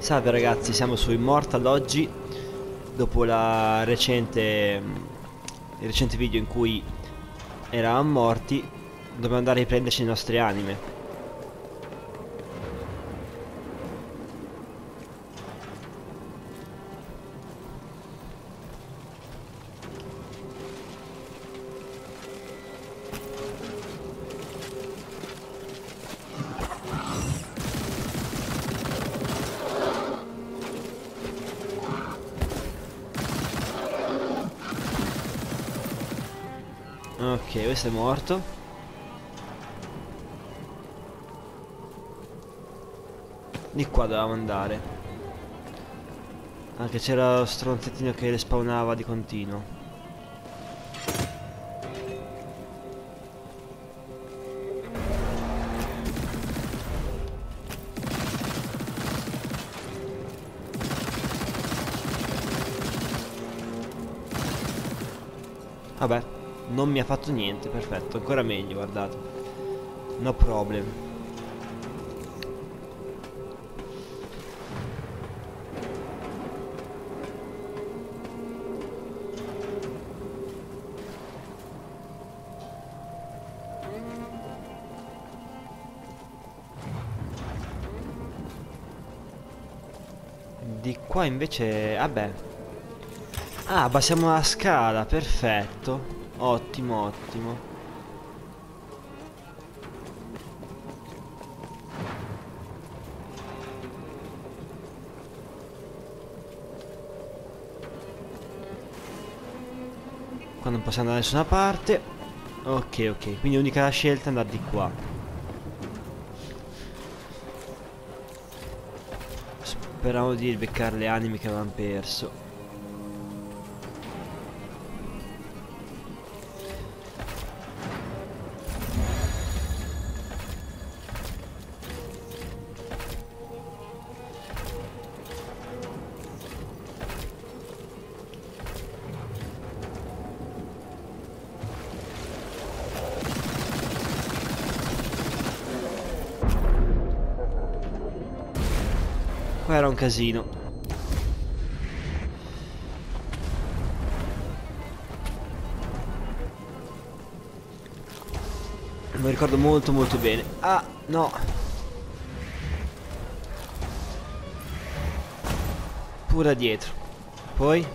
Salve ragazzi, siamo su Immortal oggi Dopo recente Il recente video in cui Eravamo morti Dobbiamo andare a riprenderci le nostre anime questo morto. Di qua dovevamo andare. Anche c'era lo stronzettino che respawnava di continuo. Vabbè non mi ha fatto niente, perfetto, ancora meglio, guardate. No problem. Di qua invece, vabbè. Ah, abbassiamo la scala, perfetto. Ottimo, ottimo. Qua non possiamo andare da nessuna parte. Ok, ok. Quindi l'unica scelta è andare di qua. Speravo di beccare le anime che avevamo perso. Casino. Mi ricordo molto molto bene. Ah, no. Pure dietro. Poi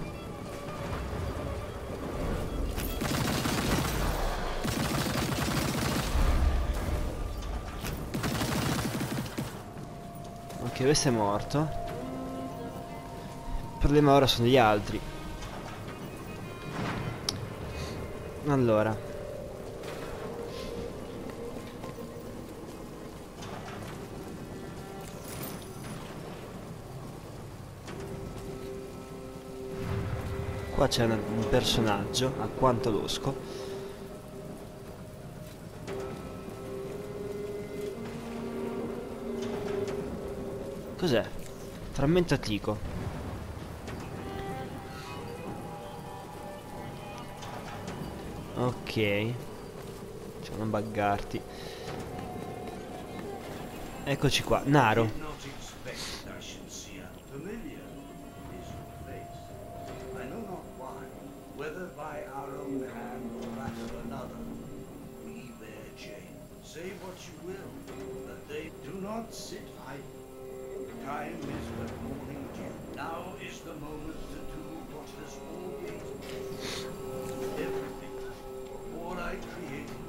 Ok, questo è morto. Problema ora sono gli altri. Allora. Qua c'è un personaggio, a quanto losco. Cos'è? Frammento antico. Ok. Cioè non buggarti. Eccoci qua, Naro. All I created,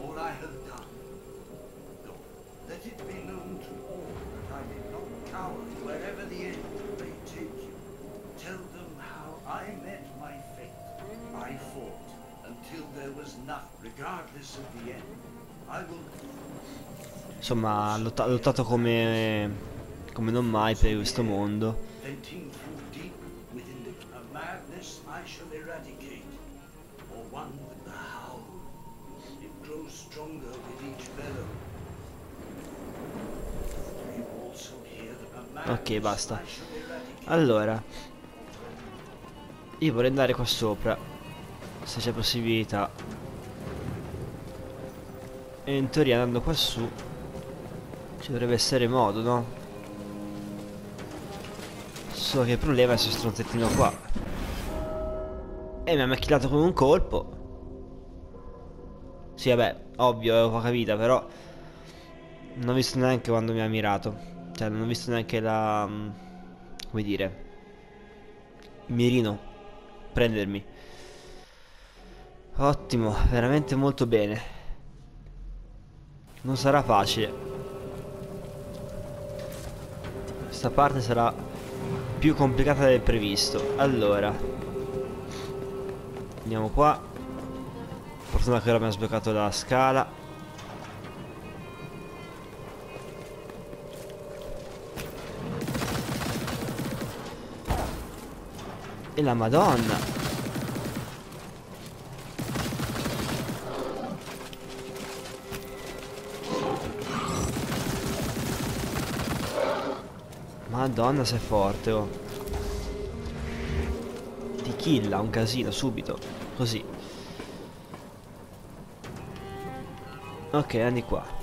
all I have done. Lord, let it be known to all that I did not cower wherever the end may take you. Tell them how I met my fate. I fought until there was nothing, regardless of the end. I will... Insomma, ha lottato come come non mai per questo mondo. Ok, basta. Allora. Io vorrei andare qua sopra. Se c'è possibilità. E in teoria andando qua su. Ci dovrebbe essere modo, no? Solo che il problema è questo stronzettino qua. E mi ha macchiato con un colpo. Sì, vabbè, ovvio, avevo poca vita, però... Non ho visto neanche quando mi ha mirato. Cioè, non ho visto neanche la... mm, Come dire... Mirino. Prendermi. Ottimo, veramente molto bene. Non sarà facile. Questa parte sarà più complicata del previsto. Allora. Andiamo qua. Fortuna che ora abbiamo sbloccato la scala. E la madonna. Madonna sei forte oh. Ti killa un casino subito Così Ok andiamo qua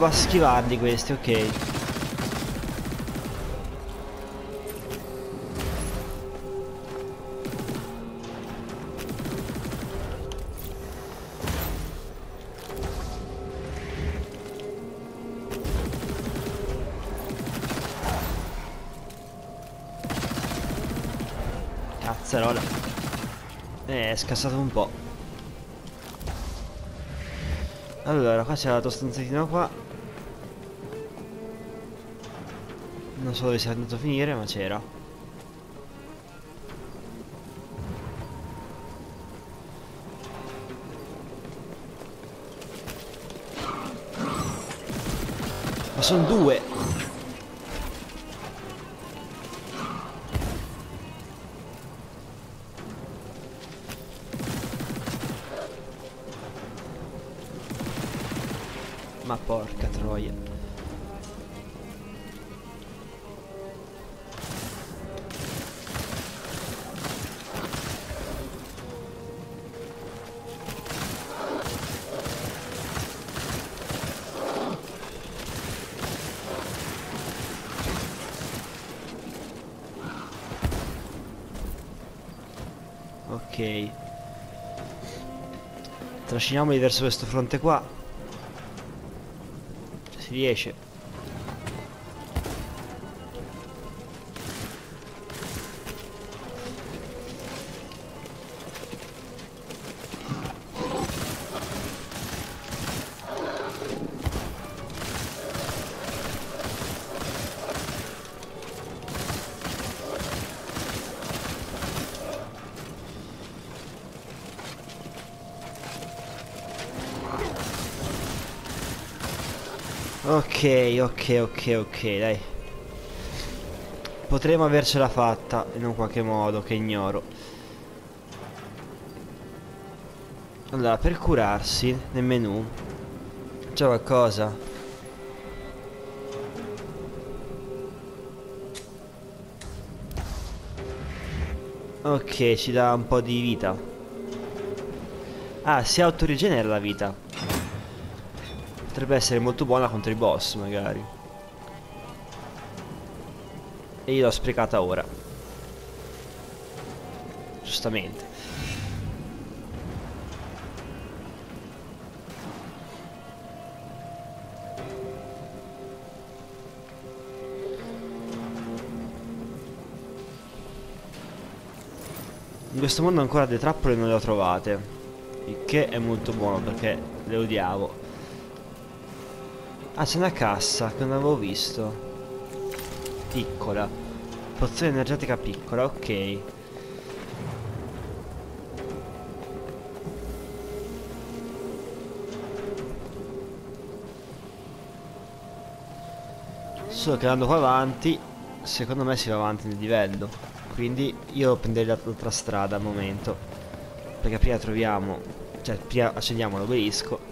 Basta schivarli questi ok. Cazzarola. Eh è scassato un po' Allora, qua c'è la tostanzettina qua. Non so dove sia andato a finire, ma c'era. Ma sono due! Ok. Trasciniamoli verso questo fronte qua. Si riesce. Ok, ok, ok, dai. Potremmo avercela fatta in un qualche modo che ignoro. Allora, per curarsi nel menu c'è qualcosa. Ok, ci dà un po' di vita. Ah, si autorigenera la vita. Potrebbe essere molto buona contro i boss, magari. E io l'ho sprecata ora. Giustamente. In questo mondo ancora le trappole non le ho trovate. Il che è molto buono perché le odiavo. Ah, c'è una cassa che non avevo visto. Piccola. Pozione energetica piccola, ok. Solo che andando qua avanti, secondo me si va avanti nel livello. Quindi io prenderei l'altra strada al momento. Perché prima troviamo Cioè, prima accendiamo l'obelisco.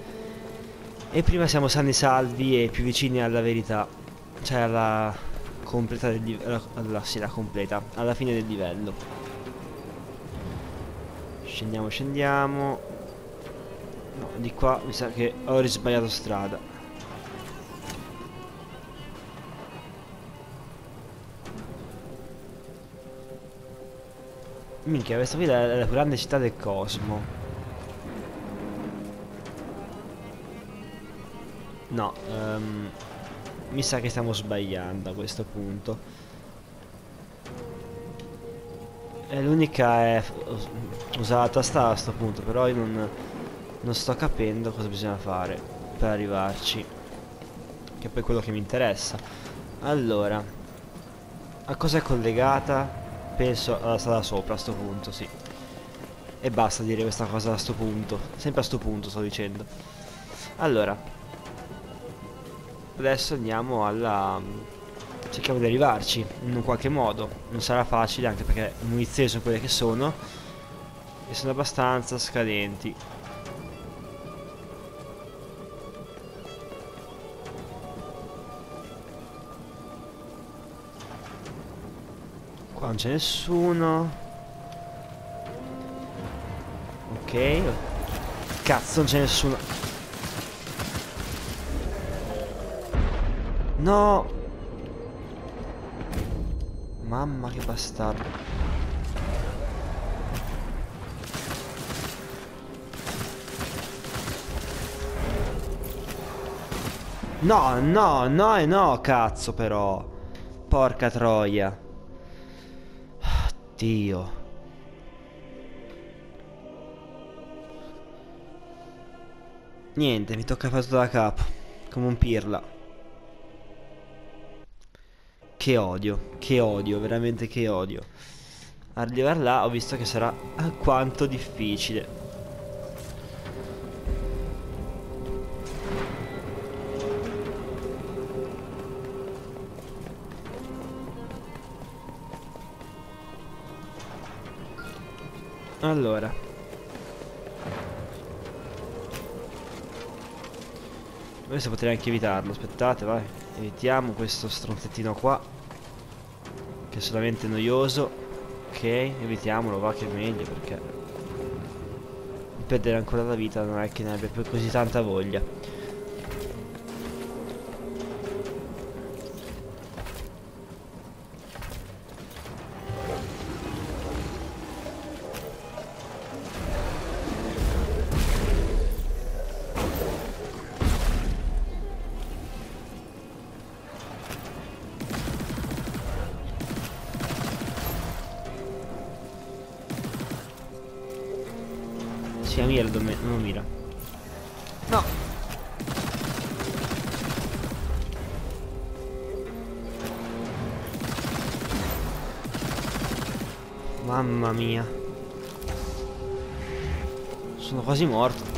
E prima siamo sani salvi e più vicini alla verità. Cioè alla completa del livello. Alla, sì, completa. Alla fine del livello. Scendiamo, scendiamo. No, di qua mi sa che ho risbagliato strada. Minchia, questa qui è la più grande città del cosmo. No, um, mi sa che stiamo sbagliando a questo punto. E l'unica è usare la tasta a questo punto, però io non, non sto capendo cosa bisogna fare per arrivarci. Che è poi quello che mi interessa. Allora, a cosa è collegata? Penso alla strada sopra a sto punto, sì. E basta dire questa cosa a sto punto. Sempre a sto punto sto dicendo. Allora. Adesso andiamo alla... Cerchiamo di arrivarci in un qualche modo. Non sarà facile anche perché le munizioni sono quelle che sono. E sono abbastanza scadenti. Qua non c'è nessuno. Ok. Cazzo, non c'è nessuno. No! Mamma che bastardo. No, no, no e no, cazzo però. Porca troia. Dio. Niente, mi tocca fare tutto da capo. Come un pirla. Che odio, che odio, veramente che odio. Arrivare là ho visto che sarà alquanto difficile. Allora Adesso potrei anche evitarlo Aspettate vai Evitiamo questo stronzettino qua Che è solamente noioso. Ok evitiamolo va che è meglio perché Perdere ancora la vita non è che ne abbia più così tanta voglia Mamma mia. Sono quasi morto.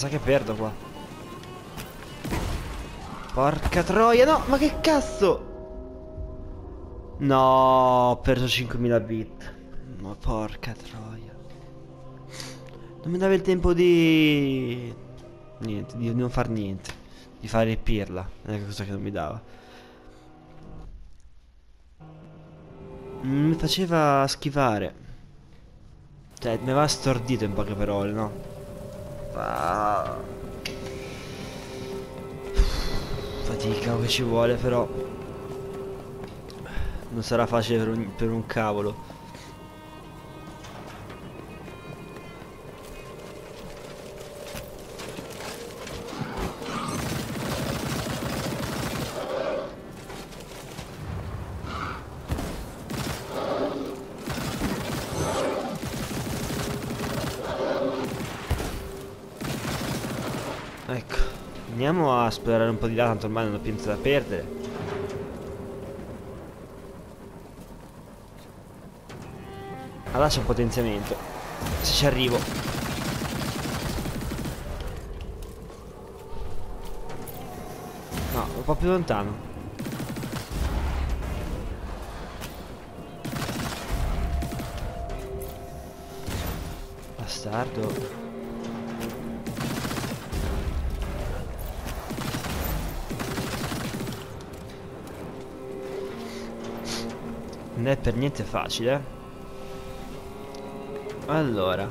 Sa che perdo qua. Porca troia, no, ma che cazzo? No, ho perso 5000 bit. Ma porca troia. Non mi dava il tempo di... Niente, di non far niente. Di fare pirla. È la cosa che non mi dava. Mi faceva schivare. Cioè, mi aveva stordito in poche parole, no? Ah. Fatica che ci vuole, però... Non sarà facile per un, per un cavolo. Esplorare un po' di là, tanto ormai non ho più niente da perdere. Allora c'è un potenziamento. Se ci arrivo. No, un po' più lontano. Bastardo. Non è per niente facile. Allora.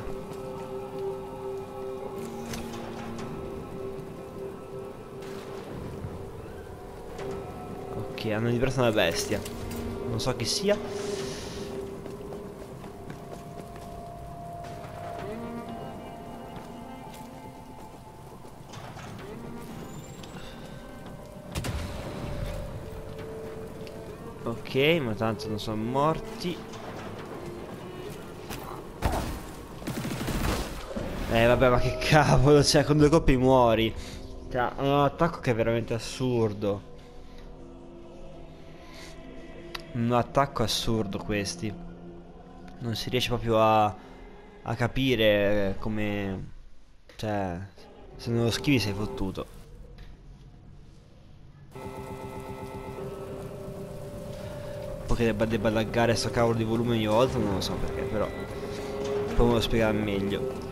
Ok, hanno liberato una bestia. Non so chi sia. Ok, ma tanto non sono morti. Eh vabbè ma che cavolo, cioè con due colpi muori. Cioè, un attacco che è veramente assurdo. Un attacco assurdo questi. Non si riesce proprio a, a capire come... Cioè, se non lo schivi sei fottuto. Che debba, debba laggare sto cavolo di volume ogni volta, non lo so perché, però poi me lo spiegare meglio.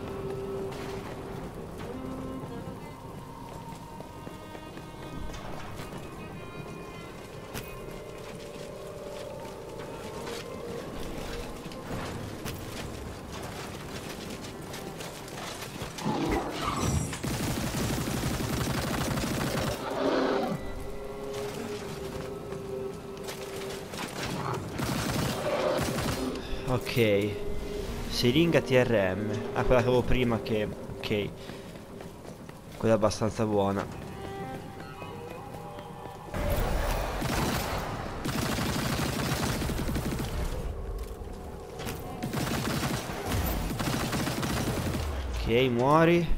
Ok. Siringa TRM Ah quella che avevo prima che Ok. Quella abbastanza buona. Ok muori.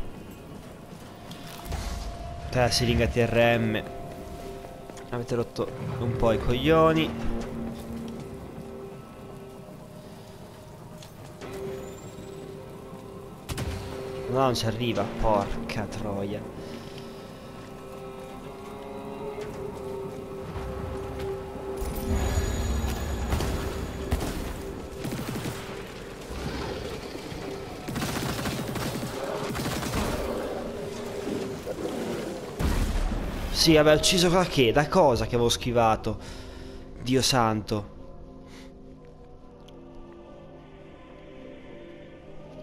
Te siringa TRM Avete rotto un po' i coglioni No, non ci arriva. Porca troia. Sì, ho ucciso da che? Da cosa che avevo schivato? Dio santo.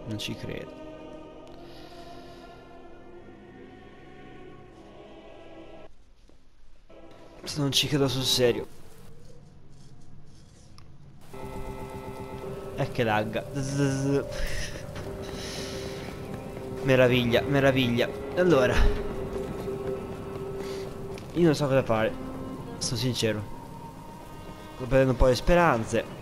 Non ci credo. Non ci credo sul serio. E che lagga. Meraviglia, meraviglia. Allora. Io non so cosa fare. Sono sincero. Sto perdendo un po' le speranze.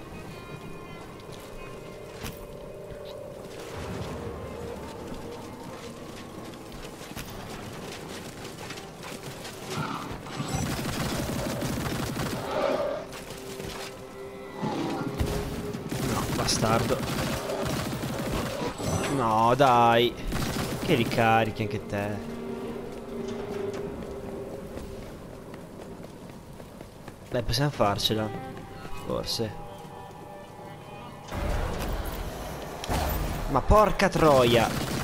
Dai. Che ricarichi anche te. Dai, possiamo farcela. Forse. Ma porca troia.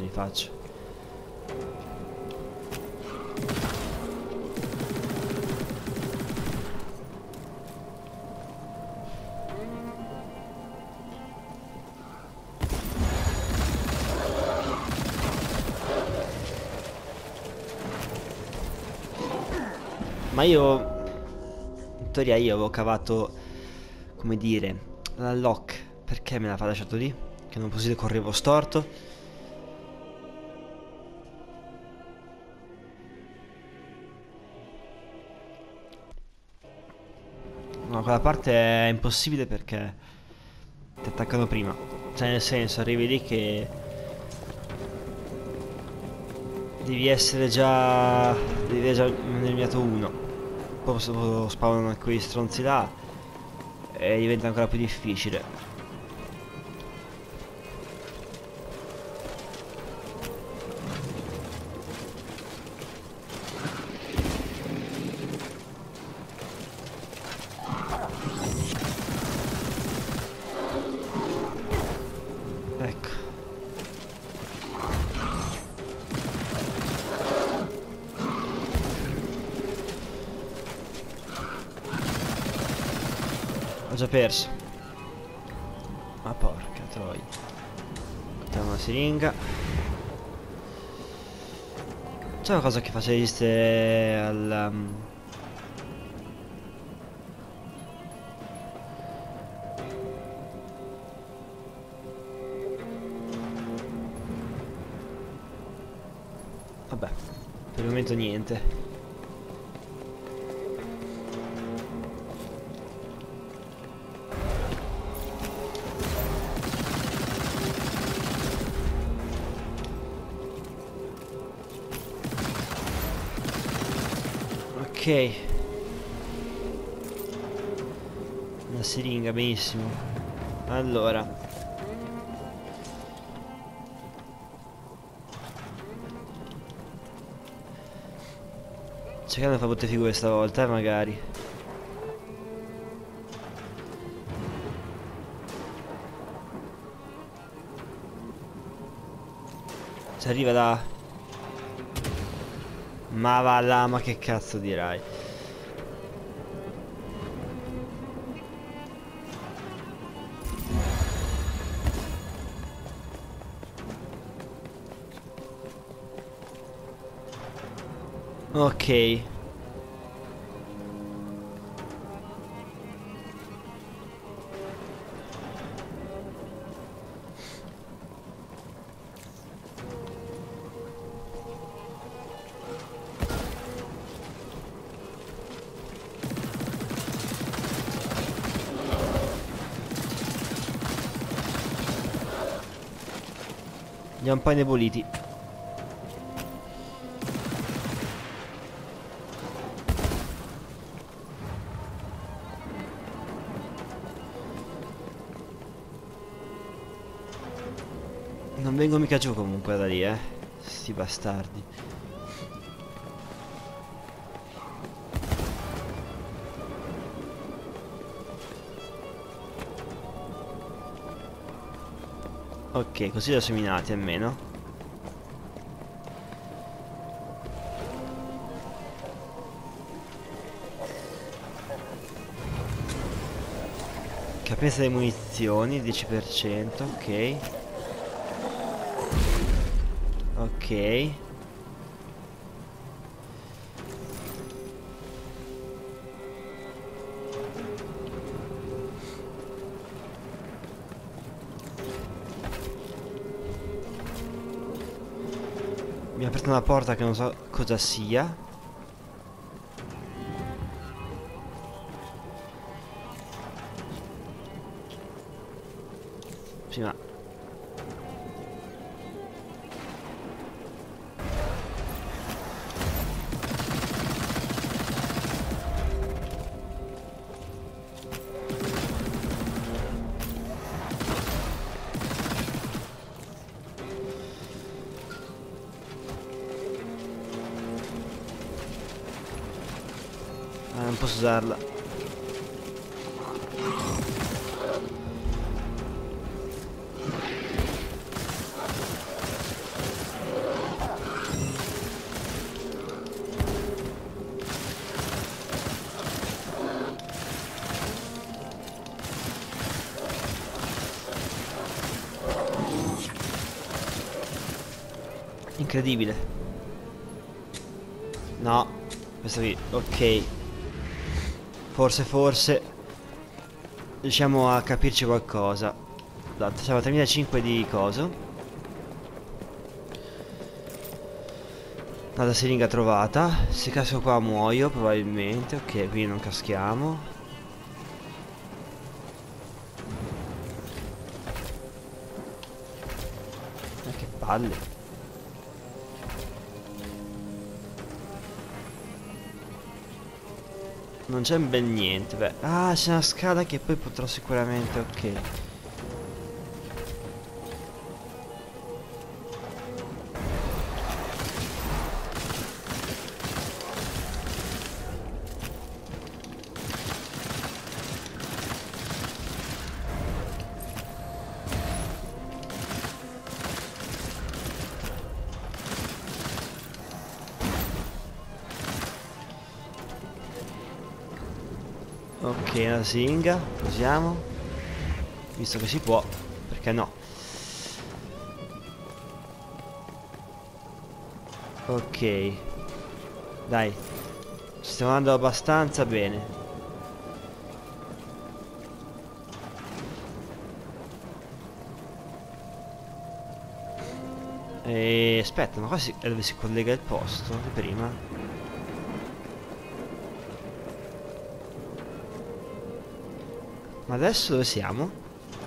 Mi faccio. Ma io... In teoria io avevo cavato... Come dire... La lock. Perché me l'ha lasciato lì? Che non così correvo storto. No, quella parte è impossibile perché ti attaccano prima. Cioè, nel senso, arrivi lì che devi essere già devi essere già nel miato 1. Poi spawnano quei stronzi là e diventa ancora più difficile. Già perso. Ma porca troia. Mettiamo una siringa. C'è una cosa che faccia esistere al... Um... Vabbè, per il momento niente. Ok. Una siringa, benissimo. Allora. Cercando di fare brutte figure stavolta, eh, magari. Ci arriva da... Ma va là, ma che cazzo dirai? Ok. Ho un. Non vengo mica giù comunque da lì, eh. Sti bastardi. Ok, così da seminati almeno. Capienza delle munizioni, 10%, ok. Ok. Aperto una porta che non so cosa sia. Incredibile No Questa qui, ok. Forse, forse riusciamo a capirci qualcosa. Esatto, siamo a 3005 di coso. La siringa trovata. Se casco qua muoio probabilmente. Ok, qui non caschiamo. Ma che palle. Non c'è ben niente, beh. Ah, c'è una scala che poi potrò sicuramente, ok. Ok, una siringa, usiamo. Visto che si può, perché no? Ok. Dai. Ci stiamo andando abbastanza bene. E aspetta, ma qua si, è dove si collega il posto di prima? Ma adesso dove siamo?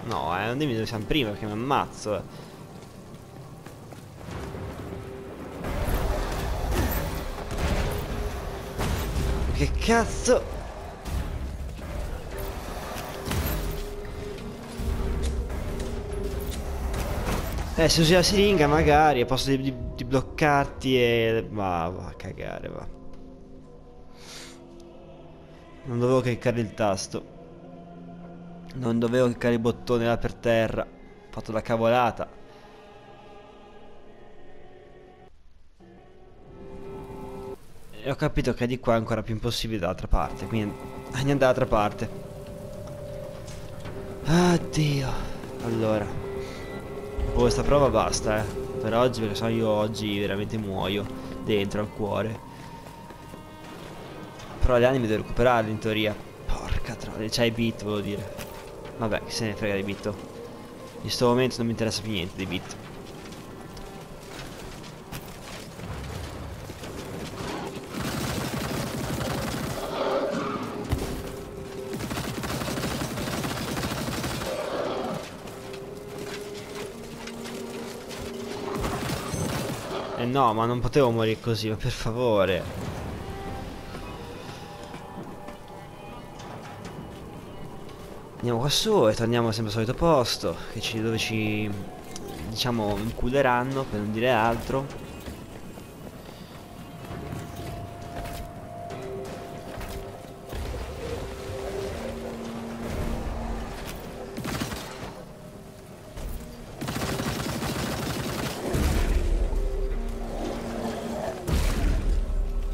No, eh, non dimmi dove siamo prima perché mi ammazzo. Eh. Che cazzo? Eh, se usi la siringa magari a posto di, di, di bloccarti e... Va, va a cagare, va. Non dovevo cliccare il tasto. Non dovevo cliccare il bottone là per terra. Ho fatto la cavolata. E ho capito che di qua è ancora più impossibile dall'altra parte. Quindi andiamo dall'altra parte. Addio. Allora. Dopo questa prova basta, eh. Per oggi, perché sennò io oggi veramente muoio. Dentro al cuore. Però le anime devo recuperarle in teoria. Porca troia, c'hai bit, volevo dire. Vabbè, che se ne frega di bit. In questo momento non mi interessa più niente di bit. Eh no, ma non potevo morire così, ma per favore. Andiamo qua su e torniamo sempre al solito posto ci, Dove ci Diciamo inculeranno per non dire altro.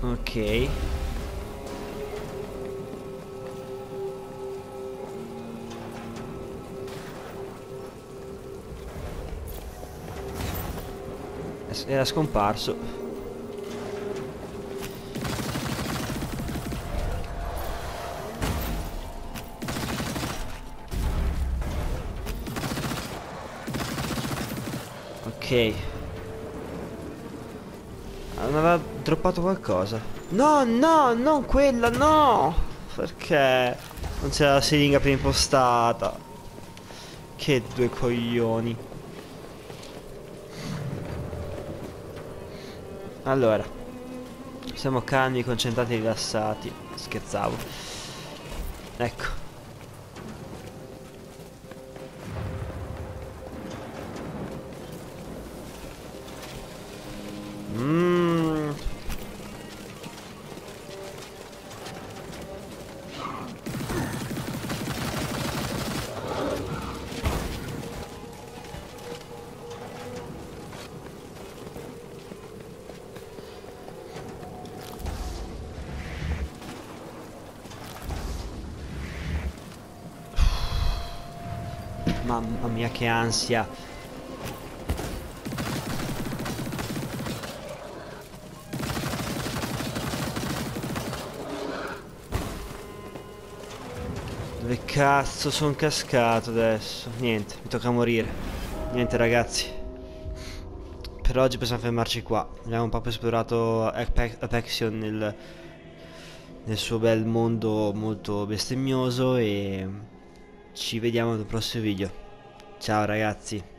Ok era scomparso. Ok. Aveva droppato qualcosa. No no non quella no! Perché? Non c'era la siringa impostata. Che due coglioni Allora Siamo calmi, concentrati rilassati. Scherzavo. Ecco Mamma mia che ansia. Dove cazzo sono cascato adesso? Niente, mi tocca morire. Niente ragazzi. Per oggi possiamo fermarci qua. Abbiamo un po' esplorato Apexion nel, nel suo bel mondo molto bestemmioso e ci vediamo nel prossimo video. Ciao ragazzi.